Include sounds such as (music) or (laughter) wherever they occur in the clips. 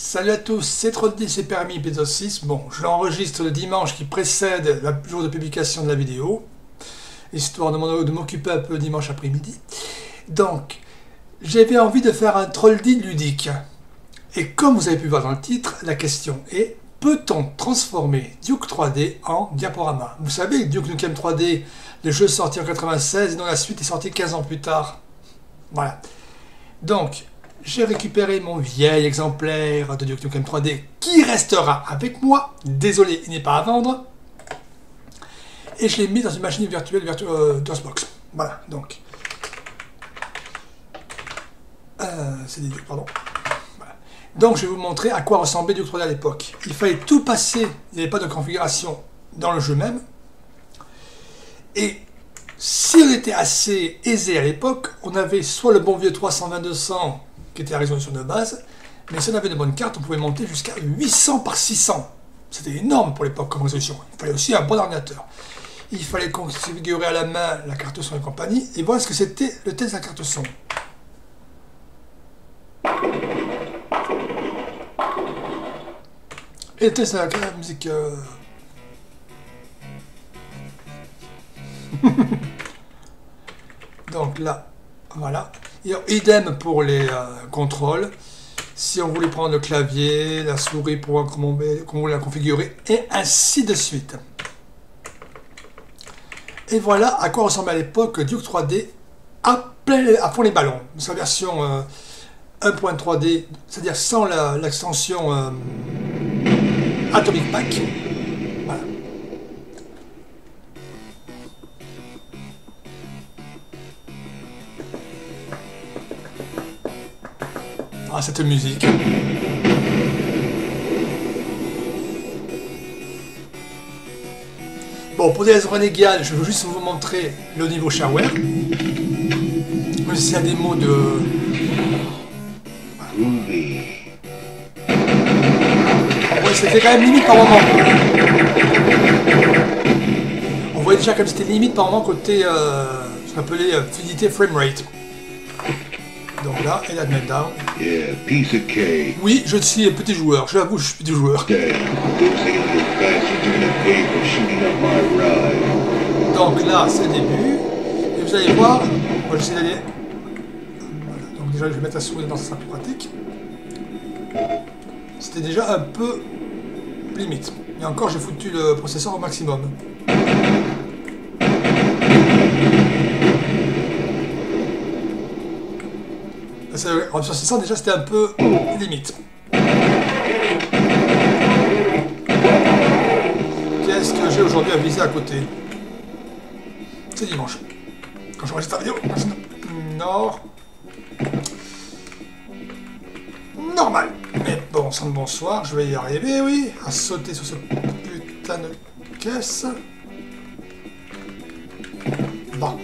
Salut à tous, c'est Trolldy, c'est permis, épisode 6. Bon, je l'enregistre le dimanche qui précède le jour de publication de la vidéo, histoire de m'occuper un peu dimanche après-midi. Donc, j'avais envie de faire un Trolldy ludique. Et comme vous avez pu voir dans le titre, la question est peut-on transformer Duke 3D en diaporama? Vous savez, Duke Nukem 3D, le jeu sorti en 96 et dont la suite est sortie 15 ans plus tard. Voilà. Donc, j'ai récupéré mon vieil exemplaire de Duke Nukem 3D qui restera avec moi. Désolé, il n'est pas à vendre. Et je l'ai mis dans une machine virtuelle virtu euh, DOSBox. Voilà, donc. Euh, c'est des pardon. Donc je vais vous montrer à quoi ressemblait Duke 3D à l'époque. Il fallait tout passer, il n'y avait pas de configuration dans le jeu même. Et si on était assez aisé à l'époque, on avait soit le bon vieux 320-200 qui était la résolution de base, mais si on avait de bonnes cartes, on pouvait monter jusqu'à 800 par 600. C'était énorme pour l'époque comme résolution. Il fallait aussi un bon ordinateur. Il fallait configurer à la main la carte son et compagnie, et voir ce que c'était le test de la carte son. Et le test de la musique... Euh, (laughs) Donc là, voilà. Idem pour les euh, contrôles. Si on voulait prendre le clavier, la souris pour voir comment voulait la configurer, et ainsi de suite. Et voilà à quoi ressemblait à l'époque Duke 3D à, à fond les ballons. Sa version 1.3D, euh, c'est-à-dire sans l'extension euh, Atomic Pack. Cette musique. Bon, pour des légales, je veux juste vous montrer le niveau shareware. Même s'il y a des mots de... Ouais, c'était quand même limite par moment. On voyait déjà comme c'était limite par moment côté euh, ce qu'on appelait euh, fluidité framerate. Donc là, elle a down. Yeah, piece of cake. Oui, je suis petit joueur. J'avoue, je suis petit joueur. Donc là, c'est le début. Et vous allez voir, moi j'essaie d'aller. Donc déjà, je vais mettre la souris dans sa pratique. C'était déjà un peu limite. Et encore, j'ai foutu le processeur au maximum. En 600, déjà, c'était un peu limite. Qu'est-ce que j'ai aujourd'hui à viser à côté? C'est dimanche. Quand je la vidéo, Nord. Normal. Mais bon, sans bonsoir, je vais y arriver, oui, à sauter sur ce putain de caisse. Bon.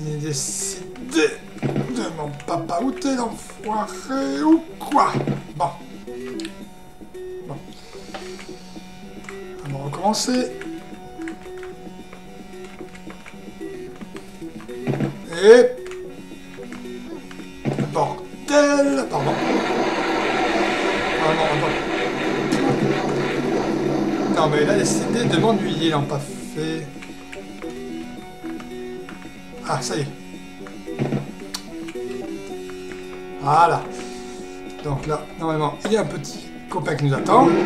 Il est de mon papa où t'es l'enfoiré ou quoi? Bon. Bon. On va recommencer. Et... Bordel Pardon. Ah non, non. Mais il a décidé de m'ennuyer, il pas fait. Ah, ça y est. Voilà. Donc là, normalement, il y a un petit copain qui nous attend. Donc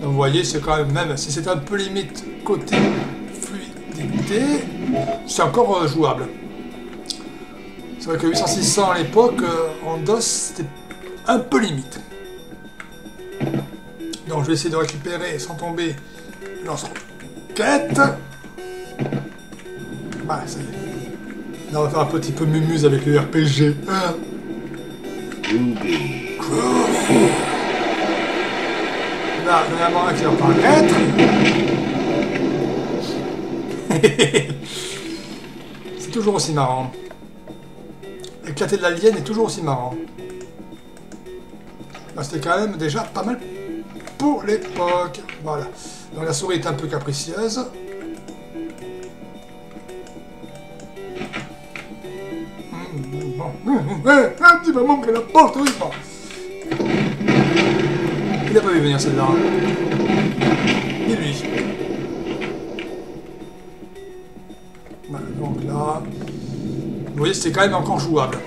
vous voyez, c'est quand même, même si c'est un peu limite côté fluidité, c'est encore euh, jouable. C'est vrai que 800-600 à l'époque, euh, en DOS, c'était un peu limite. Donc je vais essayer de récupérer sans tomber lance-roquette. Voilà, ça y est. Là, on va faire un petit peu mumuse avec le RPG. Là, il y en a un qui va apparaître. C'est toujours aussi marrant. Éclater de l'alien est toujours aussi marrant. C'était quand même déjà pas mal pour l'époque. Voilà. Donc la souris est un peu capricieuse. Un petit peu manqué la porte, oui, bon. Il n'a pas vu venir celle-là. Ni lui. Voilà, donc là... Vous voyez, c'était quand même encore jouable.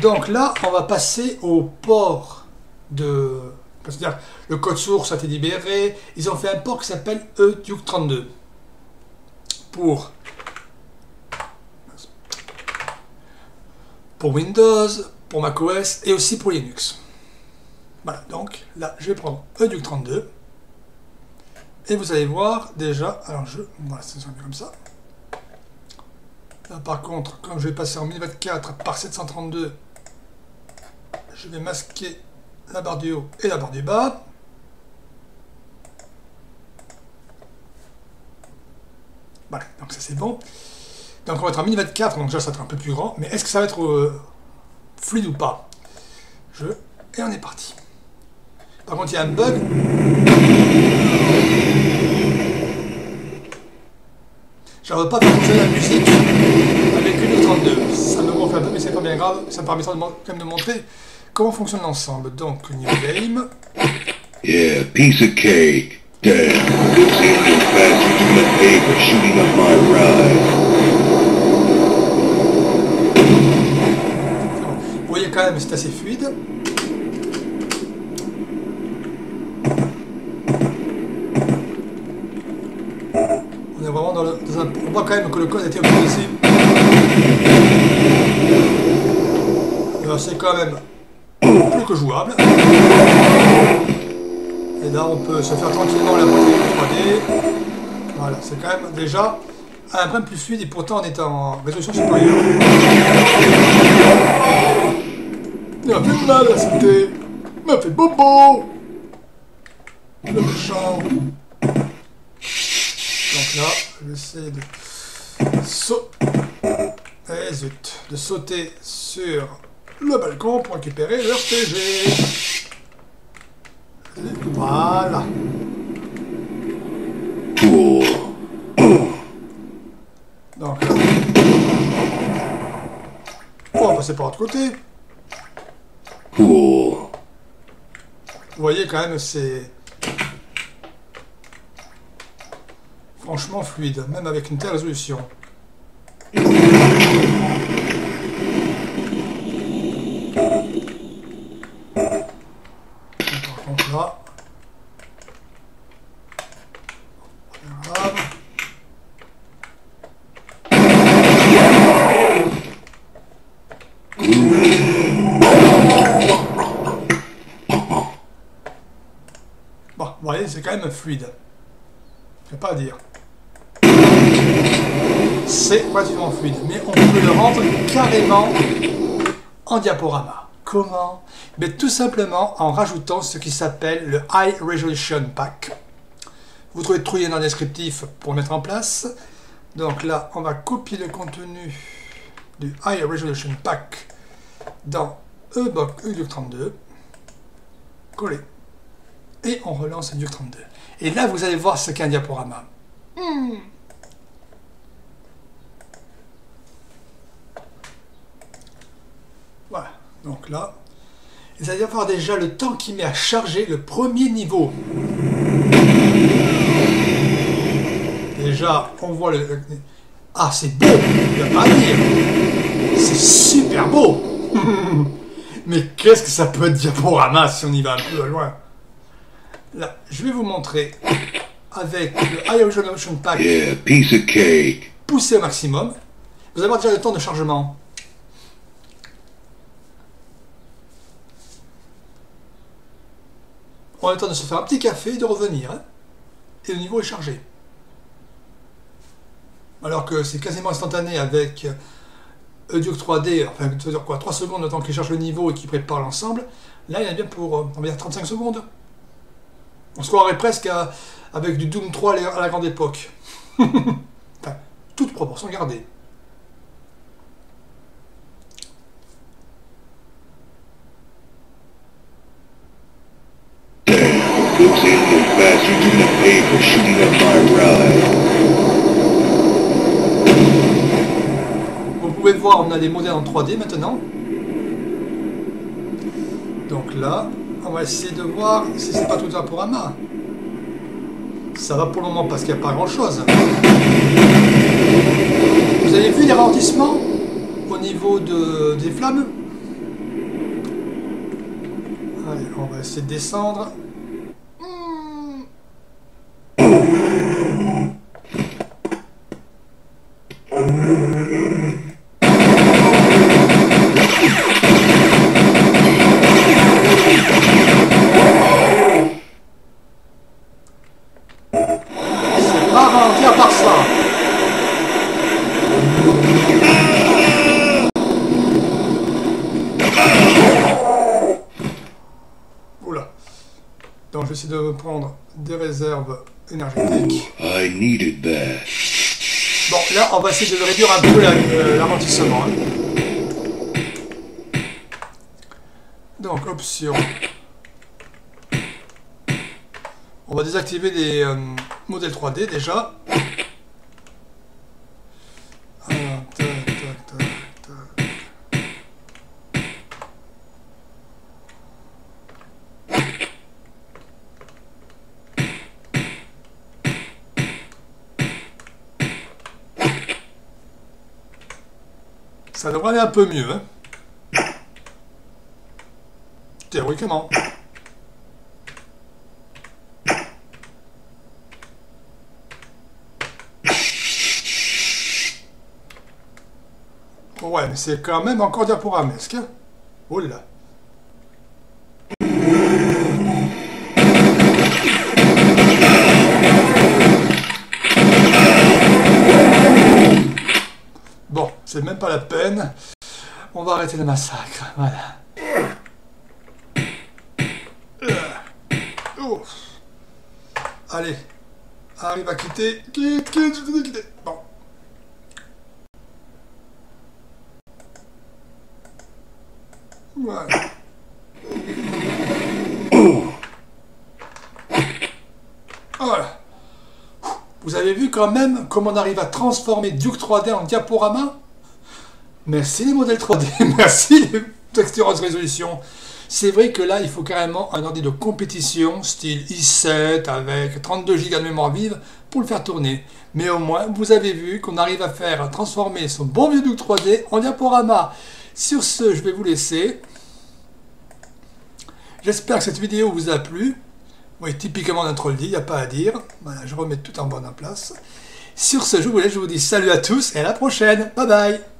Donc là, on va passer au port de... C'est-à-dire, le code source a été libéré. Ils ont fait un port qui s'appelle EDuke32. Pour... Pour Windows, pour macOS et aussi pour Linux. Voilà, donc là, je vais prendre EDuke32. Et vous allez voir déjà... Alors, je... Voilà, c'est comme ça. Là, par contre, comme je vais passer en 1024 par 732, je vais masquer la barre du haut et la barre du bas. Voilà, donc ça c'est bon. Donc on va être en 1024, donc déjà ça va être un peu plus grand, mais est-ce que ça va être euh, fluide ou pas? Je... Et on est parti. Par contre, il y a un bug. Veux pas faire fonctionner la musique avec une 32. Ça me gonfle un peu, mais c'est pas bien grave. Ça me permettra quand même de montrer comment fonctionne l'ensemble. Donc, new game. Yeah, piece of cake. Damn, shooting my ride. Vous voyez quand même, c'est assez fluide. On est vraiment dans, le. On voit quand même que le code a été optimisé. C'est quand même plus que jouable. Et là, on peut se faire tranquillement la portée 3D. Voilà, c'est quand même déjà un peu plus fluide et pourtant on est en résolution supérieure. Il m'a fait mal la santé. Il m'a fait bobo. Le champ. Donc là, j'essaie de sauter. Eh de sauter sur le balcon pour récupérer leur TG. Voilà. Donc là. On va passer par l'autre côté. Vous voyez quand même, c'est franchement fluide, même avec une telle résolution. Par contre là, pas grave. Bon, vous voyez, c'est quand fluide. Je ne pas à dire. C'est relativement fluide, mais on peut le rendre carrément en diaporama. Comment? Mais tout simplement en rajoutant ce qui s'appelle le High Resolution Pack. Vous trouvez trouillé dans le descriptif pour le mettre en place. Donc là, on va copier le contenu du High Resolution Pack dans eBook EDUC32. Coller. Et on relance EDUC32. Et là, vous allez voir ce qu'est un diaporama. Hmm. Voilà, donc là, vous allez voir déjà le temps qu'il met à charger le premier niveau. Déjà, on voit le... Ah, c'est beau, il n'y a pas à dire. C'est super beau. (laughs) Mais qu'est-ce que ça peut être diaporama si on y va un peu loin? Là, je vais vous montrer avec le High Resolution Pack Yeah, piece of cake. poussé au maximum. Vous allez voir déjà le temps de chargement. On a le temps de se faire un petit café et de revenir. hein. Et le niveau est chargé. Alors que c'est quasiment instantané avec EDUC 3D, enfin, ça veut dire quoi? 3 secondes le temps qu'il cherche le niveau et qu'il prépare l'ensemble. Là, il y en a bien pour, euh, on va dire, 35 secondes. On se croirait presque avec du Doom 3 à la- grande époque. (laughs) enfin, toute proportion gardée. Vous pouvez voir on a les modèles en 3D maintenant. Donc là, on va essayer de voir si c'est pas tout un Diaporama. Ça va pour le moment parce qu'il n'y a pas grand chose. Vous avez vu les ralentissements au niveau de, des flammes? Allez, on va essayer de descendre. De prendre des réserves énergétiques. I. Bon, là, on va essayer de réduire un peu la- euh, l'amortissement. hein. Donc, option. On va désactiver les euh, modèles 3D déjà. Ça devrait aller un peu mieux. Hein. Théoriquement. Ouais, mais c'est quand même encore diaporamesque. hein. Oh. On va arrêter le massacre. Voilà. Allez. Arrive à quitter. Quitte, quitte, je quitter. Bon. Voilà. Voilà. Vous avez vu quand même comment on arrive à transformer Duke 3D en diaporama? Merci les modèles 3D, (laughs) merci les textures haute résolution. C'est vrai que là, il faut carrément un ordi de compétition, style i7 avec 32 Go de mémoire vive pour le faire tourner. Mais au moins, vous avez vu qu'on arrive à faire transformer son bon vieux Duke 3D en diaporama. Sur ce, je vais vous laisser. J'espère que cette vidéo vous a plu. Oui, typiquement d'un troll il n'y a pas à dire. Voilà, je remets tout en bonne place. Sur ce, je vous laisse, je vous dis salut à tous et à la prochaine. Bye bye